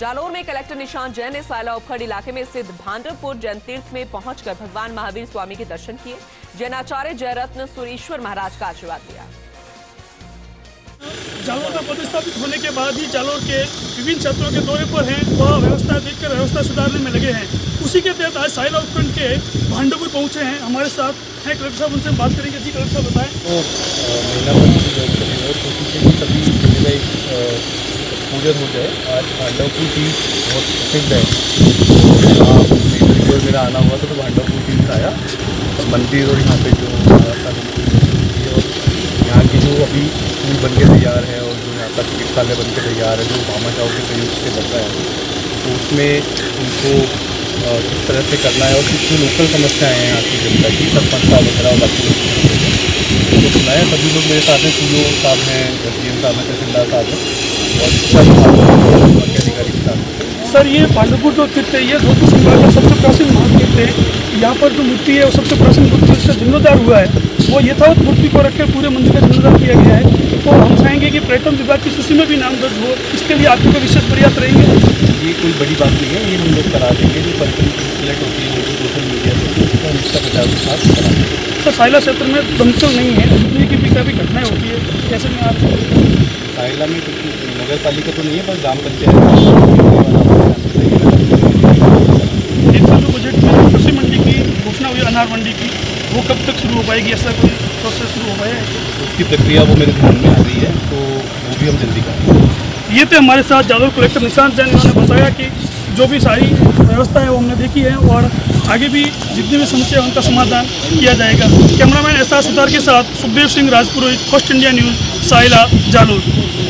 जालौर में कलेक्टर निशांत जैन ने सायला उपखंड इलाके में स्थित भांडरपुर जैन तीर्थ में पहुंचकर भगवान महावीर स्वामी के दर्शन किए। जैनाचार्य जयरत्न सुरेश्वर महाराज का आशीर्वाद लिया। जालोर का पदस्थापित होने के बाद ही जालोर के विभिन्न क्षेत्रों के दौरे पर हैं वह व्यवस्था देखकर व्यवस्था सुधारने में लगे हैं। उसी के तहत आज साइला उपखंड के भांडोपुर पहुँचे हैं। हमारे साथ हैं कलेक्टर साहब उनसे बात करेंगे। जी कलेक्टर साहब बताएँ। है कि का पूजन हो जाए, आज भांडवपुर तीर्थ बहुत प्रसिद्ध है। और मेरा आना हुआ था तो भांडवपुर तीर्थ आया। और मंदिर और यहाँ पे जो और यहाँ की जो अभी स्कूल बन के तैयार है और जो यहाँ का चिकित्सालय बन के तैयार है, जो भामा चाव के संयुक्त से बन रहा है तो उसमें उनको किस तरह से करना है और कुछ जो लोकल समस्याएँ हैं यहाँ की जनता की, सरपंच साहब वगैरह और बाकी तो है, सभी लोग मेरे साथ हैं सी साहब हैं एस साहब हैं, तहसीलदार साहब हैं। सर ये भांडुपुर जो तीर्थ है ये धोती संघार का सबसे प्राचीन महातीर्थ है। यहाँ पर जो मूर्ति है वो सबसे प्राचीन मूर्ति जिसका जीर्णोद्धार हुआ है वो यथावत मूर्ति को रखकर पूरे मंदिर का जीर्णोद्धार किया गया है। तो हम चाहेंगे कि पर्यटन विभाग की सूची में भी नाम दर्ज हो इसके लिए आपके को विशेष प्रयास रहेंगे। ये कोई बड़ी बात नहीं है ये हम लोग करा देंगे जो पर्यटन सिलेक्ट होती है सोशल मीडिया पे उसको इसका प्रचार प्रसार करा देंगे। सर साइला क्षेत्र में दमकल नहीं है बिजली की भी काफ़ी घटनाएँ होती है ऐसे में आप साइला में कुछ नगर पालिका तो नहीं है पर ग्राम पंचायत एक साल बजट में कृषि मंडी की घोषणा हुई अनार मंडी की वो कब तक शुरू हो पाएगी ऐसा कोई प्रोसेस शुरू हो पाया है? उसकी प्रक्रिया वो मेरे ध्यान में आ गई है तो वो भी हम जल्दी करेंगे। ये थे हमारे साथ जादव कलेक्टर निशांत जैन उन्होंने बताया कि जो भी सारी व्यवस्था है वो हमने देखी है और आगे भी जितनी भी समस्या है उनका समाधान किया जाएगा। कैमरामैन आर सुतार के साथ Sukhdev Singh Rajpurohit first India news Sohaila Jallow